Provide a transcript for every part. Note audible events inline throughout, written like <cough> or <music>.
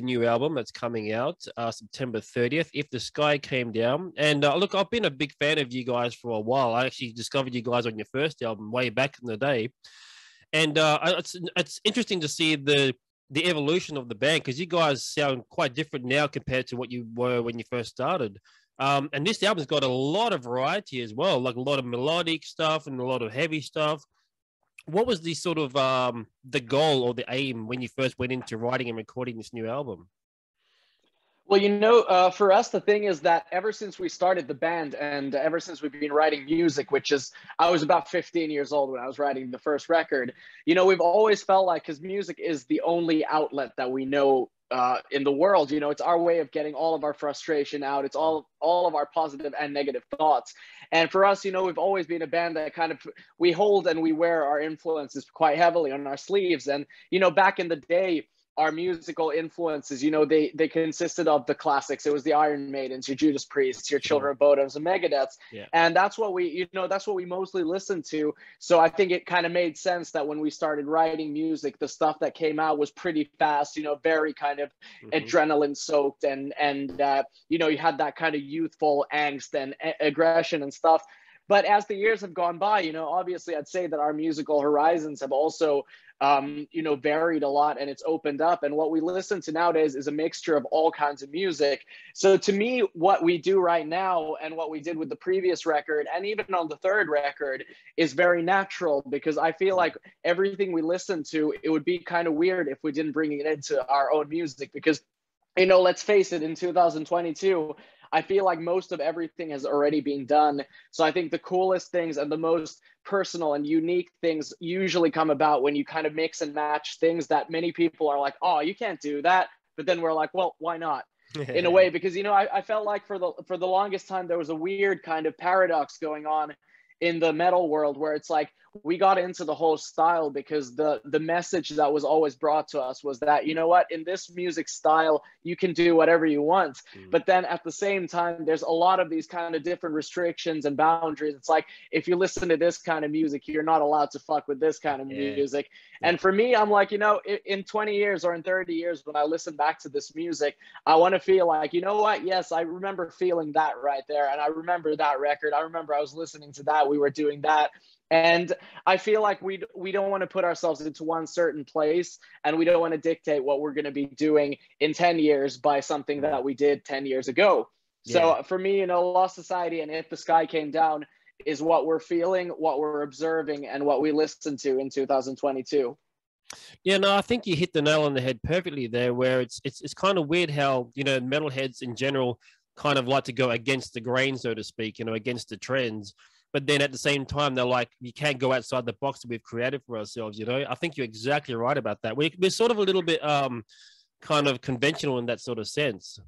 the new album that's coming out uh, September 30th, If the Sky Came Down. And uh, look, I've been a big fan of you guys for a while. I actually discovered you guys on your first album way back in the day. And uh, it's, it's interesting to see the the evolution of the band because you guys sound quite different now compared to what you were when you first started. Um, and this album's got a lot of variety as well, like a lot of melodic stuff and a lot of heavy stuff what was the sort of um, the goal or the aim when you first went into writing and recording this new album? Well, you know, uh, for us, the thing is that ever since we started the band and ever since we've been writing music, which is, I was about 15 years old when I was writing the first record, you know, we've always felt like because music is the only outlet that we know uh, in the world. You know, it's our way of getting all of our frustration out. It's all all of our positive and negative thoughts. And for us, you know, we've always been a band that kind of we hold and we wear our influences quite heavily on our sleeves. And you know, back in the day our musical influences, you know, they they consisted of the classics. It was the Iron Maidens, your Judas Priests, your Children of Bodoms, and Megadeths. Yeah. And that's what we, you know, that's what we mostly listened to. So I think it kind of made sense that when we started writing music, the stuff that came out was pretty fast, you know, very kind of mm-hmm. adrenaline soaked and and uh, you know, you had that kind of youthful angst and a- aggression and stuff. But as the years have gone by, you know, obviously I'd say that our musical horizons have also um, you know, varied a lot and it's opened up. And what we listen to nowadays is a mixture of all kinds of music. So to me, what we do right now and what we did with the previous record and even on the third record is very natural because I feel like everything we listen to, it would be kind of weird if we didn't bring it into our own music because you know, let's face it, in 2022, I feel like most of everything has already been done. So I think the coolest things and the most personal and unique things usually come about when you kind of mix and match things that many people are like, oh, you can't do that. But then we're like, well, why not? <laughs> in a way because you know I, I felt like for the for the longest time there was a weird kind of paradox going on in the metal world where it's like we got into the whole style because the the message that was always brought to us was that you know what in this music style you can do whatever you want. Mm. but then at the same time there's a lot of these kind of different restrictions and boundaries. It's like if you listen to this kind of music you're not allowed to fuck with this kind of yeah. music. And for me i'm like you know in 20 years or in 30 years when i listen back to this music i want to feel like you know what? Yes i remember feeling that right there and i remember that record. I remember i was listening to that. We were doing that and I feel like we we don't want to put ourselves into one certain place, and we don't want to dictate what we're going to be doing in ten years by something that we did ten years ago. Yeah. So for me, you know, Lost Society and If the Sky Came Down is what we're feeling, what we're observing, and what we listen to in 2022. Yeah, no, I think you hit the nail on the head perfectly there. Where it's it's it's kind of weird how you know metalheads in general kind of like to go against the grain, so to speak, you know, against the trends but then at the same time they're like you can't go outside the box that we've created for ourselves you know? I think you're exactly right about that. We, we're sort of a little bit um kind of conventional in that sort of sense.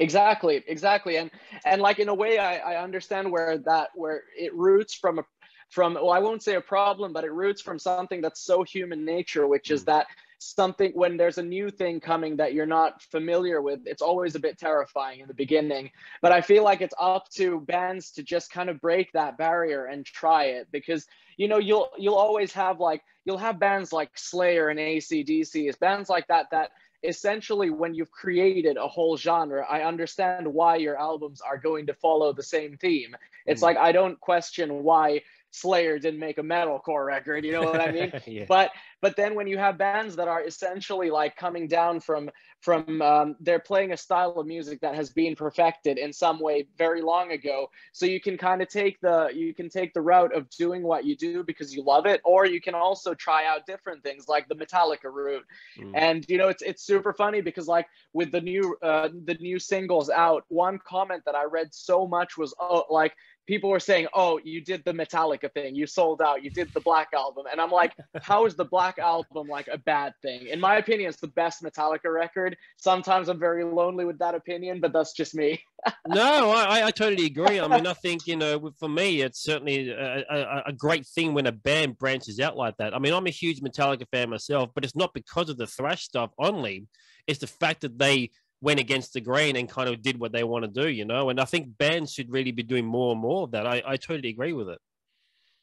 Exactly exactly. And and like in a way i i understand where that where it roots from a from well i won't say a problem but it roots from something that's so human nature which is mm. that something when there's a new thing coming that you're not familiar with it's always a bit terrifying in the beginning but i feel like it's up to bands to just kind of break that barrier and try it because you know you'll you'll always have like you'll have bands like slayer and acdc it's bands like that that essentially when you've created a whole genre i understand why your albums are going to follow the same theme it's mm. like i don't question why Slayer didn't make a metalcore record, you know what I mean? <laughs> yeah. But but then when you have bands that are essentially like coming down from from um, they're playing a style of music that has been perfected in some way very long ago, so you can kind of take the you can take the route of doing what you do because you love it, or you can also try out different things like the Metallica route. Mm. And you know it's it's super funny because like with the new uh, the new singles out, one comment that I read so much was oh like people were saying, "Oh, you did the Metallica thing. You sold out. You did the Black album." And I'm like, <laughs> "How is the Black album like a bad thing?" In my opinion, it's the best Metallica record. Sometimes I'm very lonely with that opinion, but that's just me. <laughs> no, I, I totally agree. I mean, I think you know, for me, it's certainly a, a, a great thing when a band branches out like that. I mean, I'm a huge Metallica fan myself, but it's not because of the thrash stuff only. It's the fact that they went against the grain and kind of did what they want to do, you know. And I think bands should really be doing more and more of that. I, I totally agree with it.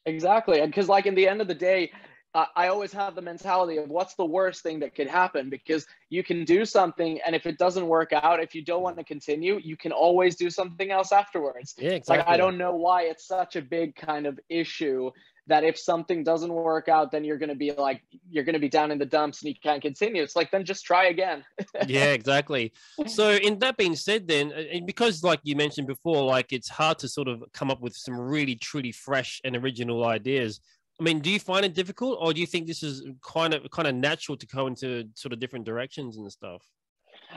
Exactly. And because, like, in the end of the day, I always have the mentality of what's the worst thing that could happen because you can do something and if it doesn't work out, if you don't want to continue, you can always do something else afterwards. Yeah, exactly. Like I don't know why it's such a big kind of issue that if something doesn't work out, then you're going to be like, you're going to be down in the dumps and you can't continue. It's like, then just try again. <laughs> yeah, exactly. So, in that being said, then, uh, because like you mentioned before, like it's hard to sort of come up with some really, truly fresh and original ideas. I mean, do you find it difficult, or do you think this is kind of kind of natural to go into sort of different directions and stuff?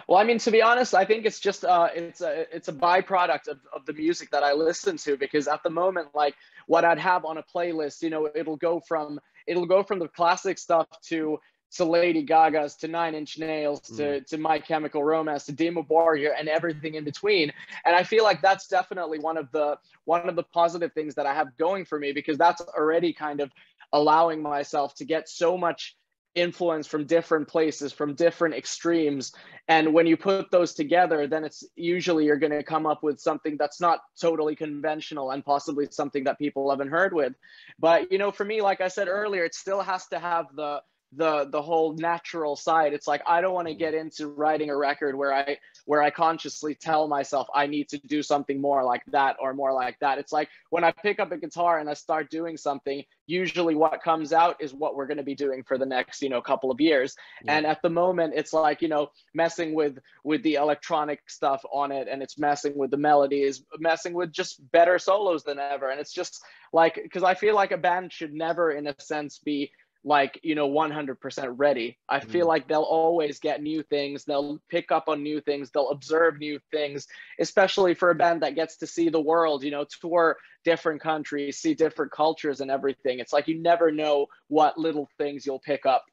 Well, I mean, to be honest, I think it's just uh, it's a it's a byproduct of, of the music that I listen to because at the moment, like what I'd have on a playlist, you know, it'll go from it'll go from the classic stuff to to Lady Gaga's, to Nine Inch Nails, to, mm. to My Chemical Romance, to Dimmu Borgir, and everything in between. And I feel like that's definitely one of the one of the positive things that I have going for me because that's already kind of allowing myself to get so much influence from different places from different extremes. And when you put those together then it's usually you're going to come up with something that's not totally conventional and possibly something that people haven't heard with. But you know for me like i said earlier it still has to have the the the whole natural side. It's like i don't want to get mm-hmm. into writing a record where i where i consciously tell myself i need to do something more like that or more like that. It's like when i pick up a guitar and i start doing something usually what comes out is what we're going to be doing for the next you know couple of years. Yeah. and at the moment it's like you know messing with with the electronic stuff on it and it's messing with the melodies messing with just better solos than ever. And it's just like because i feel like a band should never in a sense be like you know 100% ready. I mm feel like they'll always get new things. They'll pick up on new things. They'll observe new things especially for a band that gets to see the world you know tour different countries see different cultures and everything. It's like you never know what little things you'll pick up.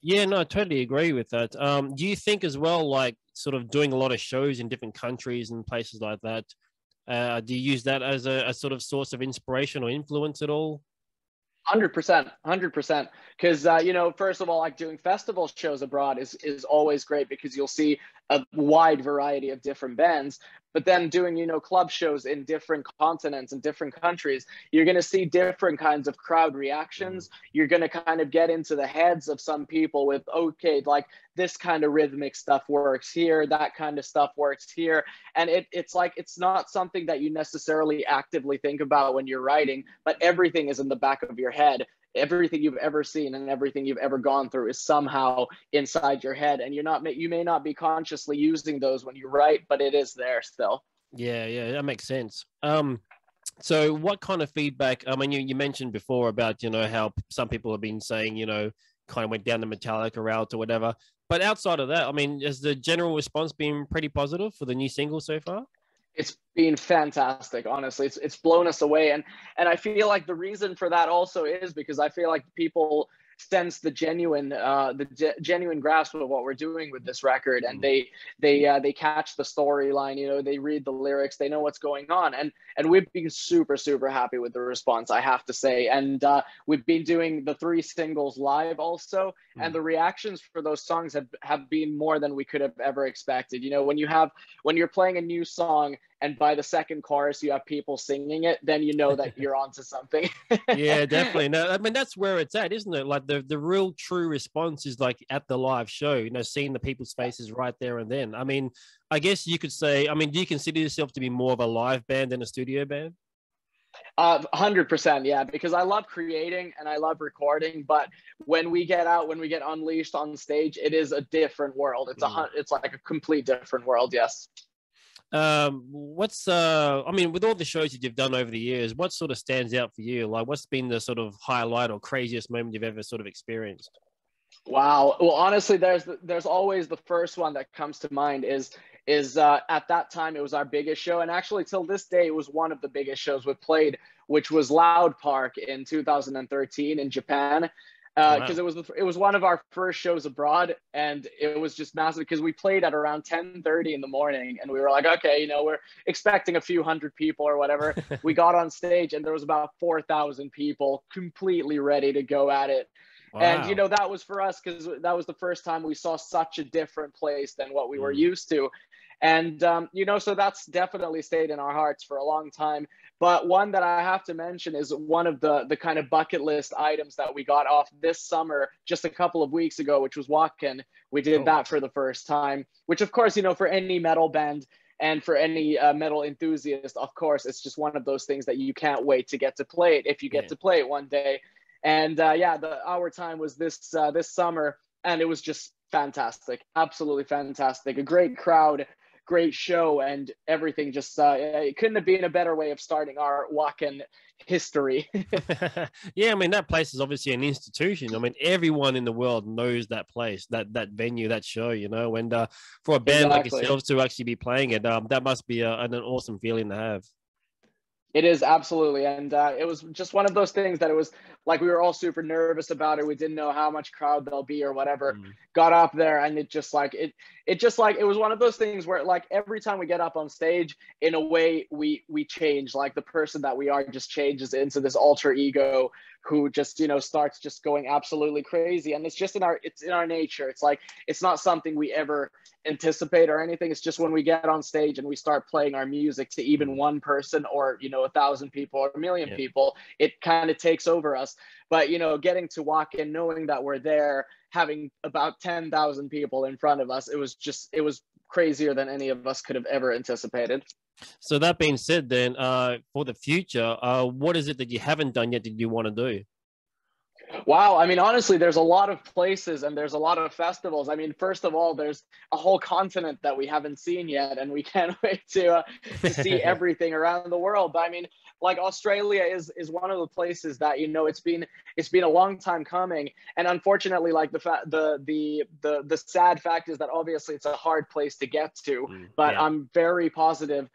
Yeah no i totally agree with that. Um, do you think as well like sort of doing a lot of shows in different countries and places like that uh, do you use that as a, a sort of source of inspiration or influence at all Hundred percent, hundred percent. Because uh, you know, first of all, like doing festival shows abroad is is always great because you'll see a wide variety of different bands but then doing you know club shows in different continents and different countries you're going to see different kinds of crowd reactions. Mm-hmm. You're going to kind of get into the heads of some people with okay like this kind of rhythmic stuff works here that kind of stuff works here. And it, it's like it's not something that you necessarily actively think about when you're writing but everything is in the back of your head everything you've ever seen and everything you've ever gone through is somehow inside your head. And you're not you may not be consciously using those when you write but it is there still. Yeah yeah that makes sense. Um so what kind of feedback i mean you, you mentioned before about you know how some people have been saying you know kind of went down the metallica route or whatever. But outside of that i mean has the general response been pretty positive for the new single so far it's been fantastic honestly. It's, it's blown us away. And and i feel like the reason for that also is because i feel like people sense the genuine uh, the ge- genuine grasp of what we're doing with this record. And they they uh, they catch the storyline you know they read the lyrics they know what's going on. And and we've been super super happy with the response i have to say. And uh, we've been doing the three singles live also. Mm. and the reactions for those songs have have been more than we could have ever expected. You know when you have when you're playing a new song and by the second chorus you have people singing it then you know that you're onto something. <laughs> Yeah <laughs> definitely. No i mean that's where it's at isn't it? Like the the real true response is like at the live show you know seeing the people's faces right there and then. I mean i guess you could say i mean do you consider yourself to be more of a live band than a studio band? Uh, 100% yeah because i love creating and i love recording but when we get out when we get unleashed on stage it is a different world. It's mm. a it's like a complete different world yes um, what's uh, I mean, with all the shows that you've done over the years, what sort of stands out for you? Like, what's been the sort of highlight or craziest moment you've ever sort of experienced? Wow. Well, honestly, there's there's always the first one that comes to mind is is uh, at that time it was our biggest show, and actually till this day it was one of the biggest shows we played, which was Loud Park in 2013 in Japan because uh, wow. it was it was one of our first shows abroad, and it was just massive because we played at around 10:30 in the morning, and we were like, okay, you know, we're expecting a few hundred people or whatever. <laughs> we got on stage, and there was about 4,000 people completely ready to go at it. Wow. And you know that was for us because that was the first time we saw such a different place than what we were mm. used to, And, um, you know, so that's definitely stayed in our hearts for a long time. But one that I have to mention is one of the, the kind of bucket list items that we got off this summer, just a couple of weeks ago, which was Wacken. We did oh. that for the first time, which, of course, you know, for any metal band, and for any uh, metal enthusiast, of course, it's just one of those things that you can't wait to get to play it if you get yeah. to play it one day. And uh, yeah, the our time was this uh, this summer, and it was just fantastic, absolutely fantastic. A great crowd, great show, and everything. Just uh, it couldn't have been a better way of starting our Wacken history. <laughs> <laughs> yeah, I mean that place is obviously an institution. I mean everyone in the world knows that place, that that venue, that show. You know, and uh, for a band exactly. like yourselves to actually be playing it, um, that must be a, an awesome feeling to have. It is absolutely, and uh, it was just one of those things that it was like we were all super nervous about it. We didn't know how much crowd there'll be or whatever. Mm. Got up there, and it just like it, it just like it was one of those things where like every time we get up on stage, in a way we we change. Like the person that we are just changes into this alter ego who just you know starts just going absolutely crazy. And it's just in our it's in our nature. It's like it's not something we ever anticipate or anything. It's just when we get on stage and we start playing our music to even mm. one person or you know a thousand people or a million yeah. people it kind of takes over us. But you know getting to walk in knowing that we're there having about 10,000 people in front of us it was just it was crazier than any of us could have ever anticipated so that being said, then uh, for the future, uh, what is it that you haven't done yet that you want to do? Wow. I mean, honestly, there's a lot of places and there's a lot of festivals. I mean, first of all, there's a whole continent that we haven't seen yet, and we can't <laughs> wait to, uh, to see <laughs> everything around the world. But I mean, like Australia is is one of the places that you know it's been it's been a long time coming, and unfortunately, like the fa- the the the the sad fact is that obviously it's a hard place to get to. Mm, but yeah. I'm very positive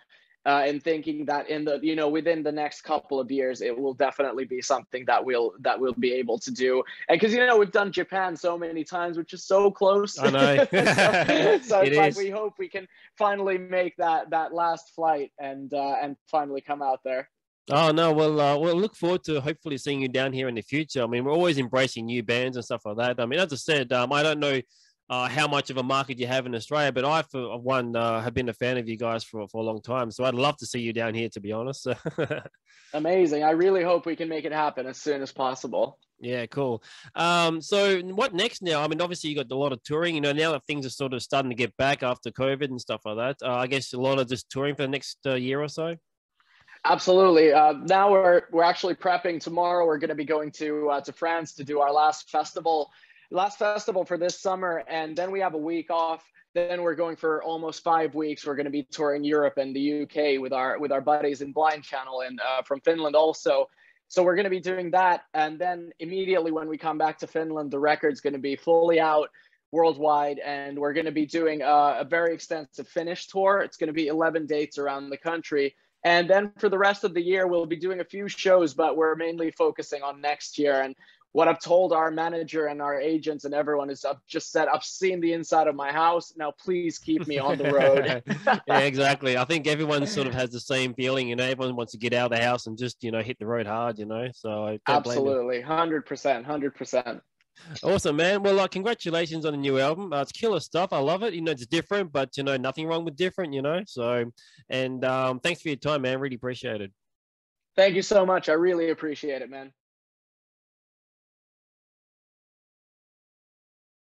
uh, and thinking that in the you know within the next couple of years it will definitely be something that we'll that we'll be able to do and because you know we've done japan so many times which is so close I know. <laughs> so, <laughs> so it's like we hope we can finally make that that last flight and uh, and finally come out there Oh no, well, uh, we'll look forward to hopefully seeing you down here in the future. I mean, we're always embracing new bands and stuff like that. I mean, as I said, um, I don't know uh, how much of a market you have in Australia. But I, for one, uh, have been a fan of you guys for, for a long time. So I'd love to see you down here, to be honest. <laughs> Amazing. I really hope we can make it happen as soon as possible. Yeah, cool. Um, so what next now? I mean, obviously you got a lot of touring. You know, now that things are sort of starting to get back after COVID and stuff like that. Uh, I guess a lot of just touring for the next uh, year or so. Absolutely. Uh, now we're we're actually prepping. Tomorrow we're going to be going to uh, to France to do our last festival last festival for this summer, and then we have a week off. Then we're going for almost five weeks. We're going to be touring Europe and the UK with our with our buddies in Blind Channel and uh, from Finland also. So we're going to be doing that, and then immediately when we come back to Finland, the record's going to be fully out worldwide, and we're going to be doing a, a very extensive Finnish tour. It's going to be 11 dates around the country. And then for the rest of the year, we'll be doing a few shows, but we're mainly focusing on next year. And what I've told our manager and our agents and everyone is I've just said I've seen the inside of my house. Now please keep me on the road. <laughs> yeah, exactly. I think everyone sort of has the same feeling. You know, everyone wants to get out of the house and just you know hit the road hard. You know, so absolutely, hundred percent, hundred percent. Awesome, man. Well, uh, congratulations on the new album. Uh, it's killer stuff. I love it. You know, it's different, but you know, nothing wrong with different. You know, so and um, thanks for your time, man. Really appreciate it. Thank you so much. I really appreciate it, man.